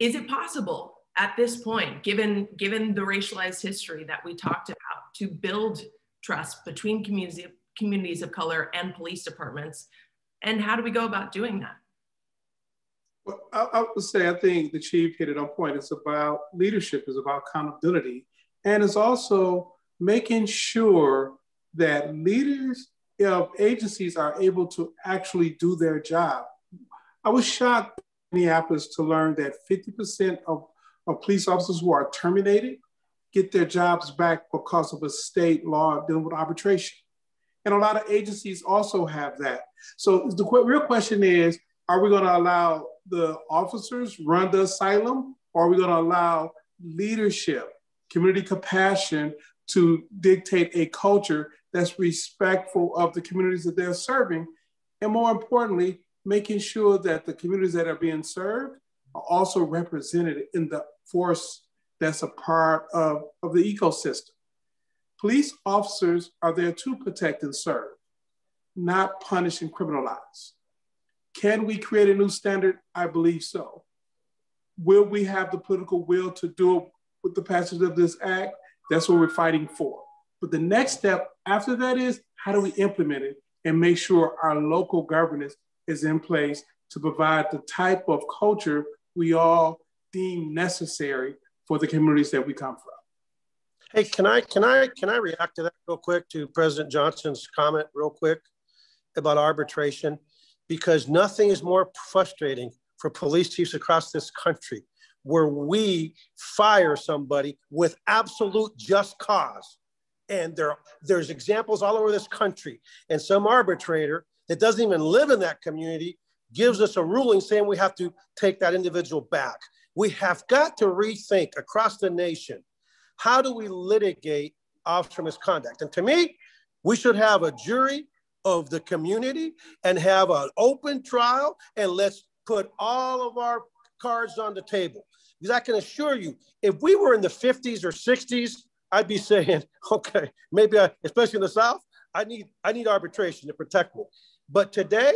Is it possible at this point, given, given the racialized history that we talked about, to build trust between communities, communities of color and police departments? And how do we go about doing that? Well, I, I would say I think the chief hit it on point. It's about leadership, it's about accountability, and it's also making sure that leaders of agencies are able to actually do their job. I was shocked Minneapolis to learn that 50% of, of police officers who are terminated get their jobs back because of a state law dealing with arbitration. And a lot of agencies also have that. So the real question is, are we going to allow the officers run the asylum or are we going to allow leadership, community compassion to dictate a culture that's respectful of the communities that they're serving. And more importantly, making sure that the communities that are being served are also represented in the force that's a part of, of the ecosystem. Police officers are there to protect and serve, not punish and criminalize. Can we create a new standard? I believe so. Will we have the political will to do it with the passage of this act? That's what we're fighting for. But the next step after that is how do we implement it and make sure our local governance is in place to provide the type of culture we all deem necessary for the communities that we come from. Hey, can I can I can I react to that real quick to President Johnson's comment real quick about arbitration? Because nothing is more frustrating for police chiefs across this country where we fire somebody with absolute just cause. And there, there's examples all over this country. And some arbitrator that doesn't even live in that community gives us a ruling saying we have to take that individual back. We have got to rethink across the nation how do we litigate officer misconduct? And to me, we should have a jury of the community and have an open trial and let's put all of our cards on the table. Because I can assure you, if we were in the 50s or 60s, I'd be saying, okay, maybe I, especially in the South, I need I need arbitration to protect me. But today,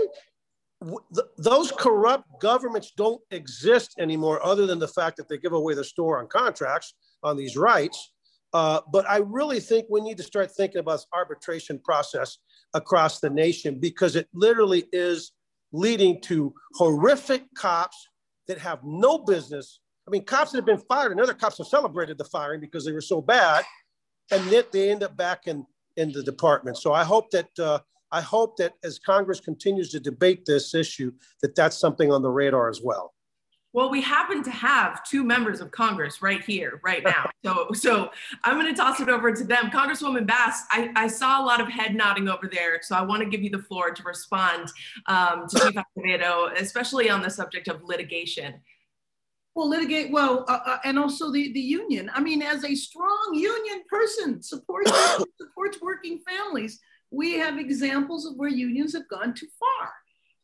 th those corrupt governments don't exist anymore, other than the fact that they give away the store on contracts on these rights. Uh, but I really think we need to start thinking about this arbitration process across the nation because it literally is leading to horrific cops that have no business I mean, cops that have been fired and other cops have celebrated the firing because they were so bad, and yet they end up back in in the department. So I hope that uh, I hope that as Congress continues to debate this issue, that that's something on the radar as well. Well, we happen to have two members of Congress right here, right now. So, so I'm going to toss it over to them. Congresswoman Bass, I, I saw a lot of head nodding over there, so I want to give you the floor to respond um, to Chief Acevedo, especially on the subject of litigation. Well, litigate well, uh, uh, and also the, the union. I mean, as a strong union person supports supports working families, we have examples of where unions have gone too far.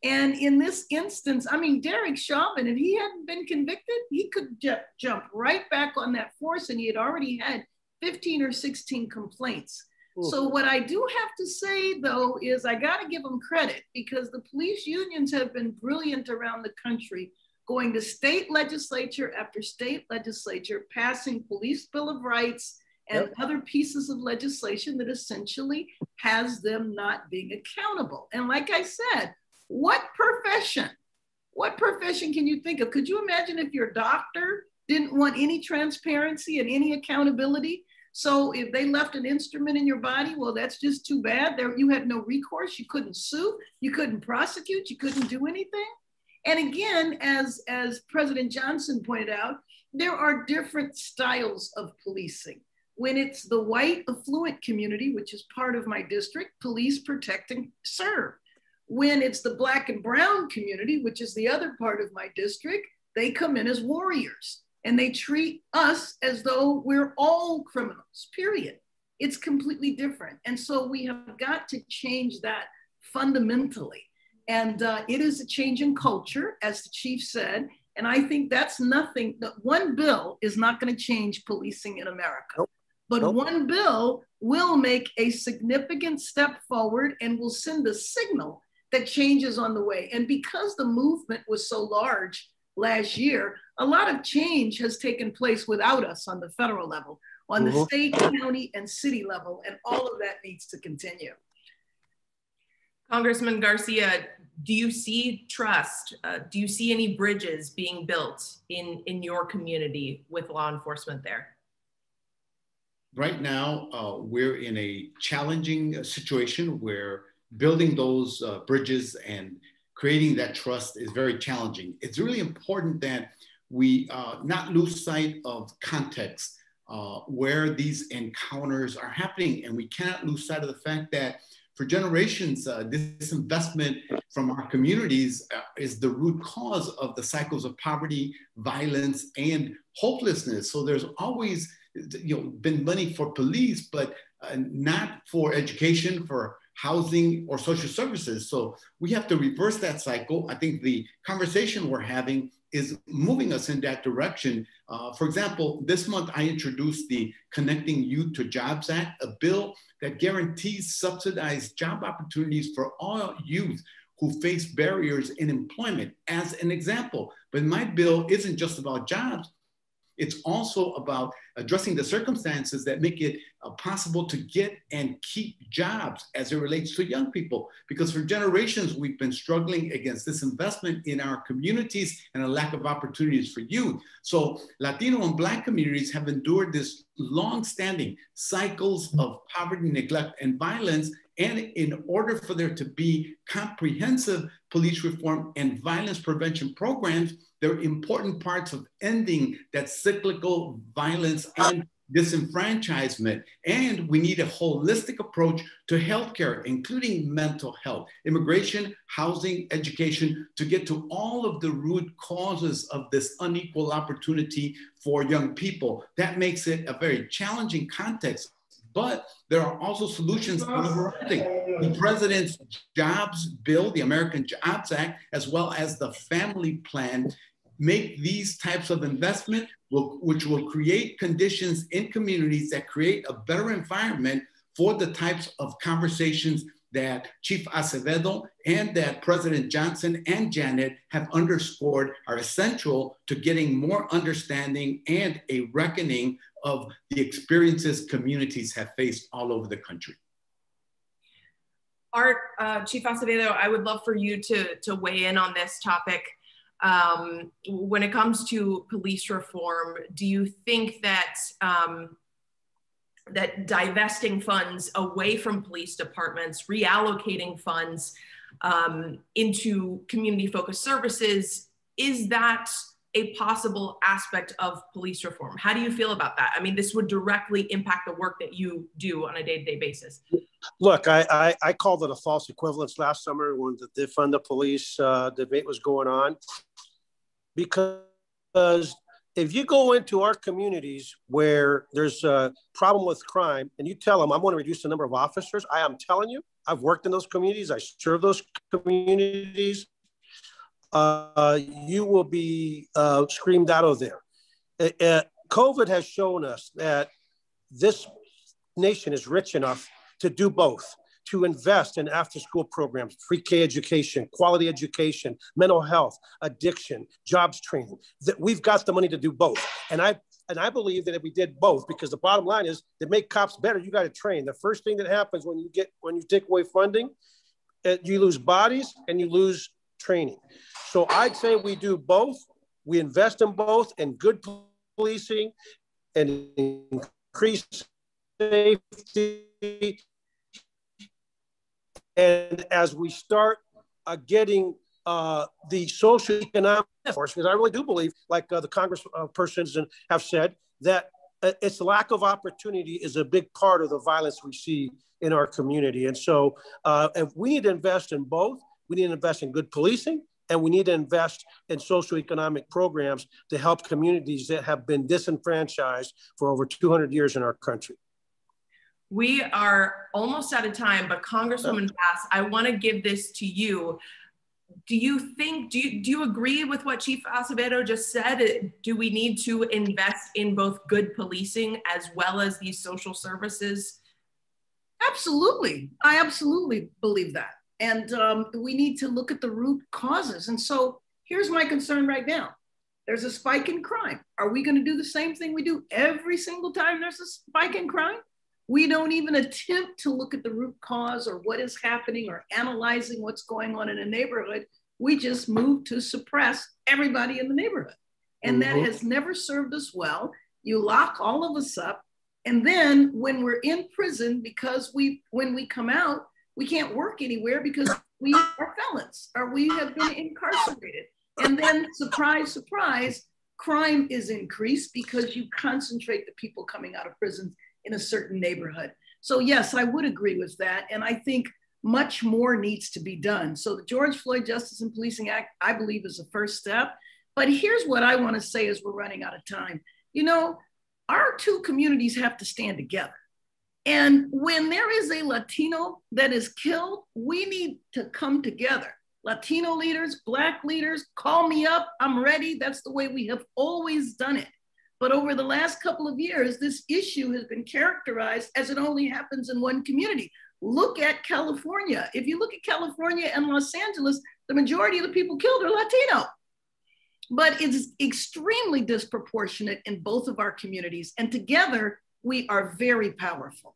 And in this instance, I mean, Derek Chauvin, if he hadn't been convicted, he could ju- jump right back on that force, and he had already had 15 or 16 complaints. Ooh. So what I do have to say though is I got to give them credit because the police unions have been brilliant around the country going to state legislature after state legislature, passing police bill of rights and yep. other pieces of legislation that essentially has them not being accountable. And like I said, what profession, what profession can you think of? Could you imagine if your doctor didn't want any transparency and any accountability? So if they left an instrument in your body, well, that's just too bad. There, you had no recourse. You couldn't sue. You couldn't prosecute. You couldn't do anything. And again, as, as President Johnson pointed out, there are different styles of policing. When it's the white affluent community, which is part of my district, police protect and serve. When it's the black and brown community, which is the other part of my district, they come in as warriors. and they treat us as though we're all criminals, period. It's completely different. And so we have got to change that fundamentally. And uh, it is a change in culture, as the chief said. And I think that's nothing, that one bill is not going to change policing in America. Nope. But nope. one bill will make a significant step forward and will send a signal that change is on the way. And because the movement was so large last year, a lot of change has taken place without us on the federal level, on the mm-hmm. state, county, and city level, and all of that needs to continue. Congressman Garcia, do you see trust? Uh, do you see any bridges being built in, in your community with law enforcement there? Right now, uh, we're in a challenging situation where building those uh, bridges and creating that trust is very challenging. It's really important that we uh, not lose sight of context uh, where these encounters are happening. And we cannot lose sight of the fact that for generations, uh, this investment from our communities uh, is the root cause of the cycles of poverty, violence, and hopelessness. So there's always you know, been money for police, but uh, not for education, for housing, or social services. So we have to reverse that cycle. I think the conversation we're having is moving us in that direction. Uh, for example, this month I introduced the Connecting Youth to Jobs Act, a bill that guarantees subsidized job opportunities for all youth who face barriers in employment as an example. But my bill isn't just about jobs, it's also about addressing the circumstances that make it uh, possible to get and keep jobs as it relates to young people. Because for generations, we've been struggling against this investment in our communities and a lack of opportunities for youth. So Latino and Black communities have endured this long-standing cycles of poverty, neglect, and violence. And in order for there to be comprehensive police reform and violence prevention programs, they're important parts of ending that cyclical violence and disenfranchisement. And we need a holistic approach to healthcare, including mental health, immigration, housing, education, to get to all of the root causes of this unequal opportunity for young people. That makes it a very challenging context. But there are also solutions on the horizon. The president's jobs bill, the American Jobs Act, as well as the family plan make these types of investment, will, which will create conditions in communities that create a better environment for the types of conversations that Chief Acevedo and that President Johnson and Janet have underscored are essential to getting more understanding and a reckoning of the experiences communities have faced all over the country. Art, uh, Chief Acevedo, I would love for you to, to weigh in on this topic. Um, when it comes to police reform, do you think that um, that divesting funds away from police departments, reallocating funds um, into community-focused services, is that a possible aspect of police reform? How do you feel about that? I mean, this would directly impact the work that you do on a day-to-day basis. Look, I, I, I, called it a false equivalence last summer when the defund the police uh, debate was going on because if you go into our communities where there's a problem with crime and you tell them, I'm going to reduce the number of officers, I am telling you, I've worked in those communities, I serve those communities, uh, you will be uh, screamed out of there. Uh, COVID has shown us that this nation is rich enough to do both to invest in after school programs, pre K education, quality education, mental health, addiction, jobs training. That we've got the money to do both. And I and I believe that if we did both, because the bottom line is to make cops better, you got to train. The first thing that happens when you get when you take away funding, uh, you lose bodies and you lose training. So I'd say we do both. We invest in both and good policing and increase safety and as we start uh, getting uh, the social economic force, because I really do believe, like uh, the congresspersons uh, have said, that uh, its lack of opportunity is a big part of the violence we see in our community. And so uh, if we need to invest in both. We need to invest in good policing And we need to invest in socioeconomic programs to help communities that have been disenfranchised for over 200 years in our country. We are almost out of time, but Congresswoman Bass, I want to give this to you. Do you think, do you, do you agree with what Chief Acevedo just said? Do we need to invest in both good policing as well as these social services? Absolutely. I absolutely believe that. And um, we need to look at the root causes. And so here's my concern right now there's a spike in crime. Are we going to do the same thing we do every single time there's a spike in crime? We don't even attempt to look at the root cause or what is happening or analyzing what's going on in a neighborhood. We just move to suppress everybody in the neighborhood. And mm-hmm. that has never served us well. You lock all of us up. And then when we're in prison, because we when we come out, we can't work anywhere because we are felons or we have been incarcerated. And then surprise, surprise, crime is increased because you concentrate the people coming out of prisons in a certain neighborhood. So, yes, I would agree with that. And I think much more needs to be done. So, the George Floyd Justice and Policing Act, I believe, is the first step. But here's what I want to say as we're running out of time. You know, our two communities have to stand together. And when there is a Latino that is killed, we need to come together. Latino leaders, Black leaders, call me up. I'm ready. That's the way we have always done it. But over the last couple of years, this issue has been characterized as it only happens in one community. Look at California. If you look at California and Los Angeles, the majority of the people killed are Latino. But it's extremely disproportionate in both of our communities. And together, we are very powerful.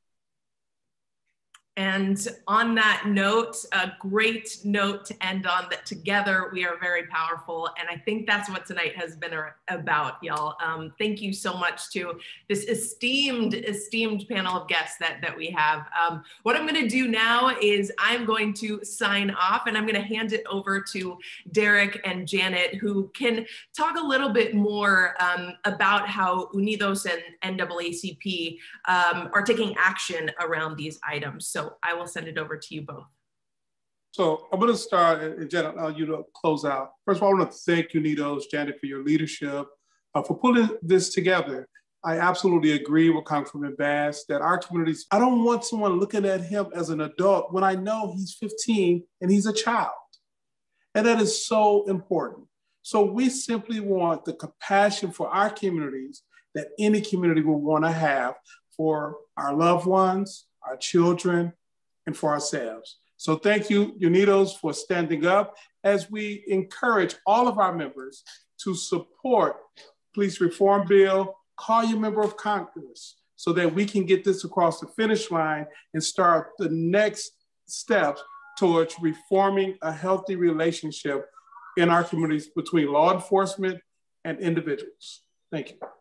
And on that note, a great note to end on that together we are very powerful. And I think that's what tonight has been about, y'all. Um, thank you so much to this esteemed, esteemed panel of guests that, that we have. Um, what I'm going to do now is I'm going to sign off and I'm going to hand it over to Derrick and Janet, who can talk a little bit more um, about how Unidos and NAACP um, are taking action around these items. So I will send it over to you both. So I'm going to start, and Janet, I'll you to close out. First of all, I want to thank you, Unidos, Janet, for your leadership, uh, for pulling this together. I absolutely agree with Congressman Bass that our communities, I don't want someone looking at him as an adult when I know he's 15 and he's a child. And that is so important. So we simply want the compassion for our communities that any community will want to have for our loved ones, our children, and for ourselves. So thank you, Unidos, for standing up as we encourage all of our members to support police reform bill, call your member of Congress so that we can get this across the finish line and start the next steps towards reforming a healthy relationship in our communities between law enforcement and individuals. Thank you.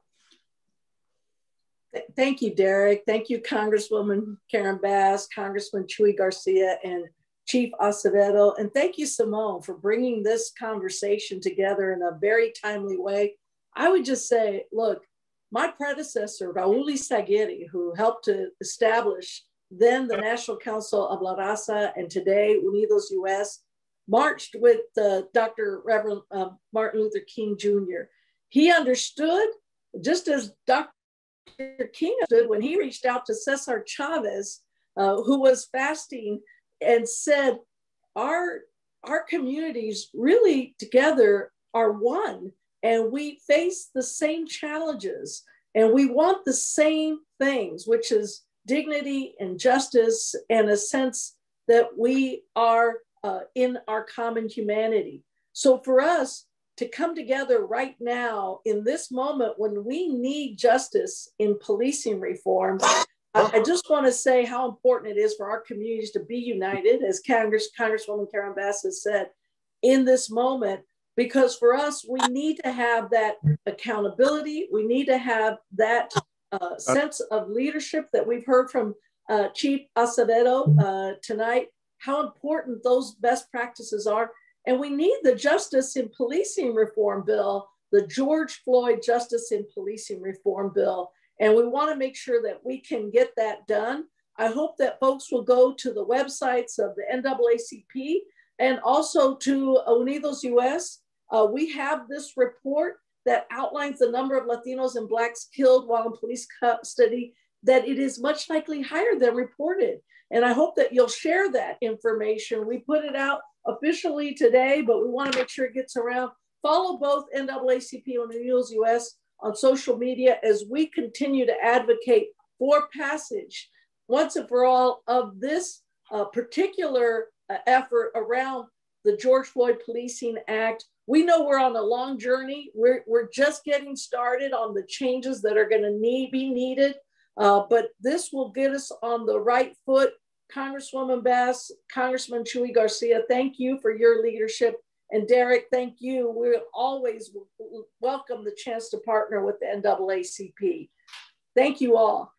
Thank you, Derrick. Thank you, Congresswoman Karen Bass, Congressman Chuy Garcia, and Chief Acevedo. And thank you, Simone, for bringing this conversation together in a very timely way. I would just say, look, my predecessor, Raul Yzaguirre, who helped to establish then the National Council of La Raza and today Unidos US, marched with uh, Dr. Reverend uh, Martin Luther King Jr. He understood, just as Dr. King stood when he reached out to Cesar Chavez, uh, who was fasting, and said, "Our our communities really together are one, and we face the same challenges, and we want the same things, which is dignity and justice, and a sense that we are uh, in our common humanity." So for us, to come together right now in this moment when we need justice in policing reform. I just want to say how important it is for our communities to be united, as Congress, Congresswoman Karen Bass has said, in this moment, because for us, we need to have that accountability. We need to have that uh, sense of leadership that we've heard from uh, Chief Acevedo uh, tonight, how important those best practices are. And we need the Justice in Policing Reform Bill, the George Floyd Justice in Policing Reform Bill. And we want to make sure that we can get that done. I hope that folks will go to the websites of the NAACP And also to Unidos US, uh, we have this report that outlines the number of Latinos and Blacks killed while in police custody, that it is much likely higher than reported. And I hope that you'll share that information. We put it out officially today, but we want to make sure it gets around. Follow both NAACP and Unidos US on social media as we continue to advocate for passage once and for all of this uh, particular uh, effort around the George Floyd Policing Act. We know we're on a long journey. We're, we're just getting started on the changes that are going to need be needed, uh, but this will get us on the right foot. Congresswoman Bass, Congressman Chuy Garcia, thank you for your leadership. And Derrick, thank you. We always welcome the chance to partner with the NAACP. Thank you all.